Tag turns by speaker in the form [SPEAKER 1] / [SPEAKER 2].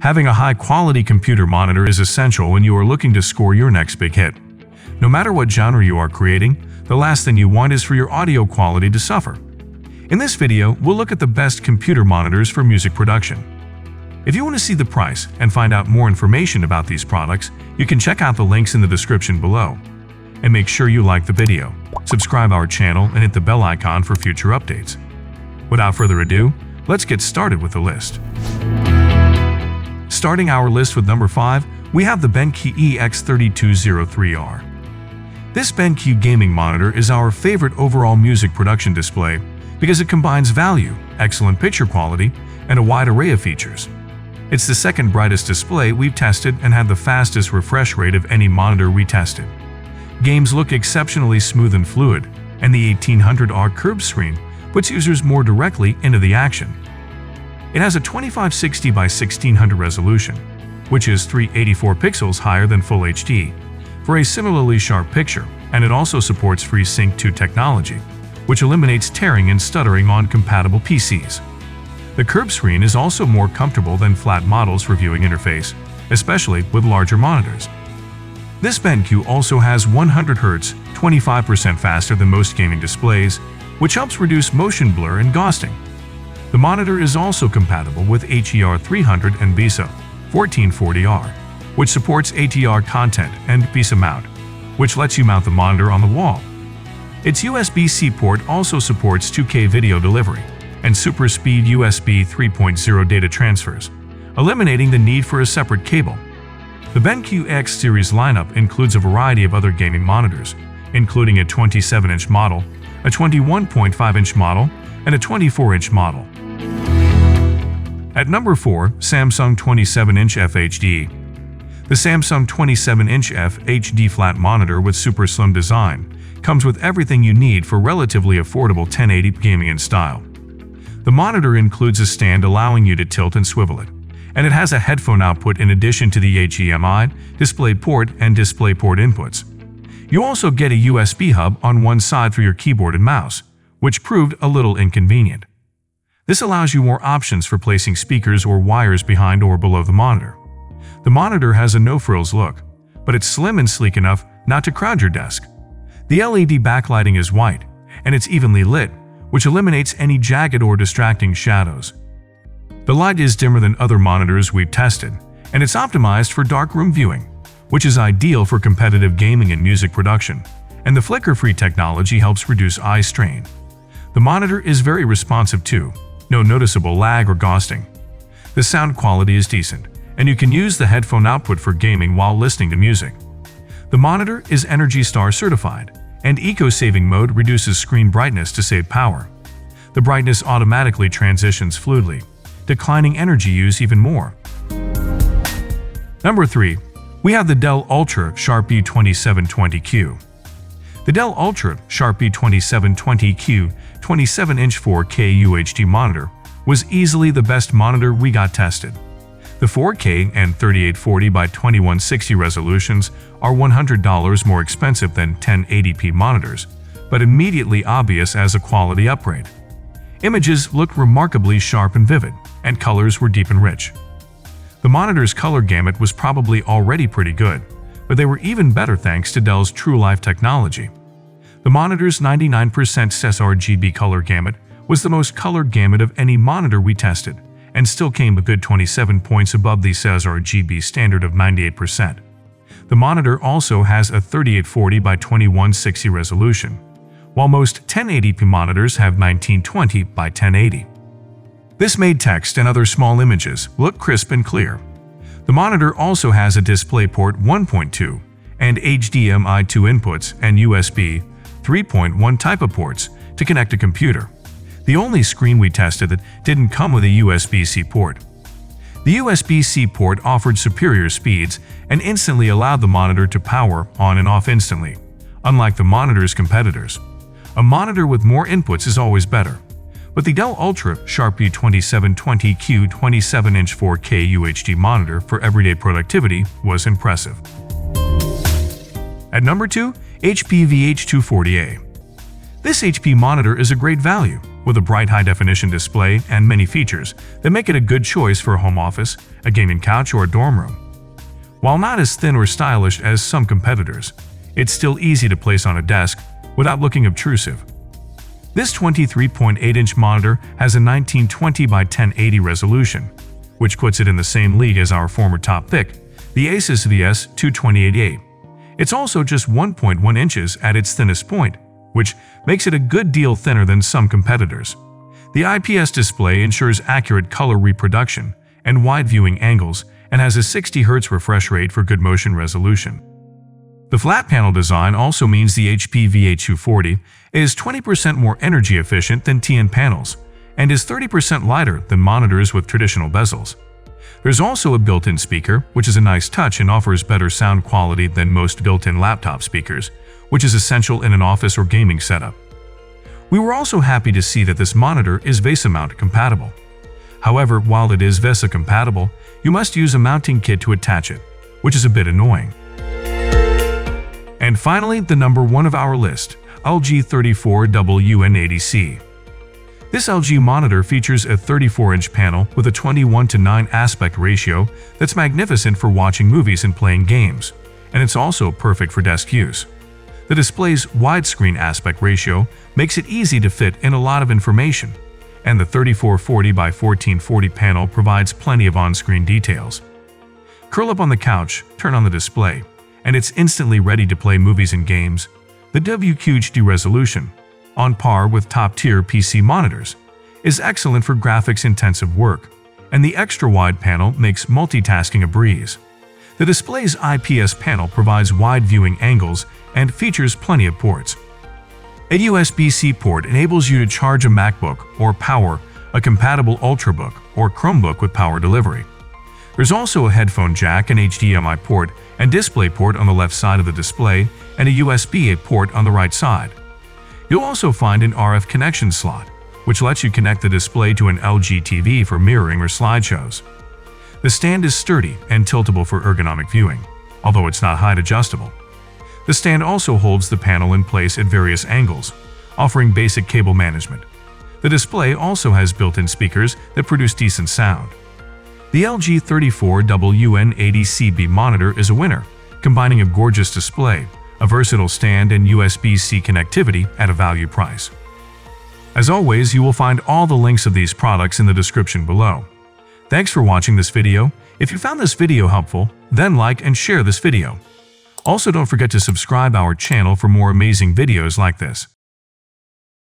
[SPEAKER 1] Having a high-quality computer monitor is essential when you are looking to score your next big hit. No matter what genre you are creating, the last thing you want is for your audio quality to suffer. In this video, we'll look at the best computer monitors for music production. If you want to see the price and find out more information about these products, you can check out the links in the description below. And make sure you like the video, subscribe our channel and hit the bell icon for future updates. Without further ado, let's get started with the list. Starting our list with number 5, we have the BenQ EX3203R. This BenQ gaming monitor is our favorite overall music production display because it combines value, excellent picture quality, and a wide array of features. It's the second brightest display we've tested and had the fastest refresh rate of any monitor we tested. Games look exceptionally smooth and fluid, and the 1800R curved screen puts users more directly into the action. It has a 2560 by 1600 resolution, which is 384 pixels higher than Full HD, for a similarly sharp picture, and it also supports FreeSync 2 technology, which eliminates tearing and stuttering on compatible PCs. The curved screen is also more comfortable than flat models for viewing interface, especially with larger monitors. This BenQ also has 100Hz, 25% faster than most gaming displays, which helps reduce motion blur and ghosting. The monitor is also compatible with HER300 and BISA 1440R, which supports HDR content and VESA mount, which lets you mount the monitor on the wall. Its USB-C port also supports 2K video delivery and super speed USB 3.0 data transfers, eliminating the need for a separate cable. The BenQ X series lineup includes a variety of other gaming monitors, including a 27-inch model, a 21.5-inch model, and a 24-inch model. At number 4, Samsung 27-inch FHD. The Samsung 27-inch FHD flat monitor with super slim design comes with everything you need for relatively affordable 1080p gaming in style. The monitor includes a stand allowing you to tilt and swivel it, and it has a headphone output in addition to the HDMI, DisplayPort, and DisplayPort inputs. You also get a USB hub on one side for your keyboard and mouse, which proved a little inconvenient. This allows you more options for placing speakers or wires behind or below the monitor. The monitor has a no-frills look, but it's slim and sleek enough not to crowd your desk. The LED backlighting is white, and it's evenly lit, which eliminates any jagged or distracting shadows. The light is dimmer than other monitors we've tested, and it's optimized for darkroom viewing, which is ideal for competitive gaming and music production, and the flicker-free technology helps reduce eye strain. The monitor is very responsive too, no noticeable lag or ghosting. The sound quality is decent, and you can use the headphone output for gaming while listening to music. The monitor is Energy Star certified, and Eco-Saving mode reduces screen brightness to save power. The brightness automatically transitions fluidly, declining energy use even more. Number 3. We have the Dell Ultra Sharp U2720Q. The Dell Ultra Sharp U2720Q 27-inch 4K UHD monitor was easily the best monitor we got tested. The 4K and 3840 by 2160 resolutions are $100 more expensive than 1080p monitors, but immediately obvious as a quality upgrade. Images looked remarkably sharp and vivid, and colors were deep and rich. The monitor's color gamut was probably already pretty good, but they were even better thanks to Dell's TrueLife technology. The monitor's 99% sRGB color gamut was the most colored gamut of any monitor we tested, and still came a good 27 points above the sRGB standard of 98%. The monitor also has a 3840 by 2160 resolution, while most 1080p monitors have 1920 by 1080. This made text and other small images look crisp and clear. The monitor also has a DisplayPort 1.2 and HDMI 2 inputs and USB 3.1 type of ports to connect a computer. The only screen we tested that didn't come with a USB-C port. The USB-C port offered superior speeds and instantly allowed the monitor to power on and off instantly, unlike the monitor's competitors. A monitor with more inputs is always better. But the Dell Ultra Sharp U2720Q 27-inch 4K UHD monitor for everyday productivity was impressive. At number 2, HP VH240A. This HP monitor is a great value, with a bright high-definition display and many features that make it a good choice for a home office, a gaming couch, or a dorm room. While not as thin or stylish as some competitors, it's still easy to place on a desk without looking obtrusive. This 23.8-inch monitor has a 1920 by 1080 resolution, which puts it in the same league as our former top pick, the Asus VS2288. It's also just 1.1 inches at its thinnest point, which makes it a good deal thinner than some competitors. The IPS display ensures accurate color reproduction and wide viewing angles and has a 60 Hz refresh rate for good motion resolution. The flat panel design also means the HP VH240 is 20% more energy efficient than TN panels and is 30% lighter than monitors with traditional bezels. There's also a built-in speaker, which is a nice touch and offers better sound quality than most built-in laptop speakers, which is essential in an office or gaming setup. We were also happy to see that this monitor is VESA mount compatible. However, while it is VESA compatible, you must use a mounting kit to attach it, which is a bit annoying. And finally, the number one of our list, LG 34WN80C. This LG monitor features a 34-inch panel with a 21 to 9 aspect ratio that's magnificent for watching movies and playing games, and it's also perfect for desk use. The display's widescreen aspect ratio makes it easy to fit in a lot of information, and the 3440 by 1440 panel provides plenty of on-screen details. Curl up on the couch, turn on the display, and it's instantly ready to play movies and games. The WQHD resolution, on par with top-tier PC monitors, is excellent for graphics-intensive work, and the extra-wide panel makes multitasking a breeze. The display's IPS panel provides wide viewing angles and features plenty of ports. A USB-C port enables you to charge a MacBook or power a compatible Ultrabook or Chromebook with power delivery. There's also a headphone jack and HDMI port and display port on the left side of the display and a USB-A port on the right side. You'll also find an RF connection slot, which lets you connect the display to an LG TV for mirroring or slideshows. The stand is sturdy and tiltable for ergonomic viewing, although it's not height adjustable. The stand also holds the panel in place at various angles, offering basic cable management. The display also has built-in speakers that produce decent sound. The LG 34WN80CB monitor is a winner, combining a gorgeous display a versatile stand and USB-C connectivity at a value price. As always, you will find all the links of these products in the description below. Thanks for watching this video. If you found this video helpful, then like and share this video. Also don't forget to subscribe our channel for more amazing videos like this.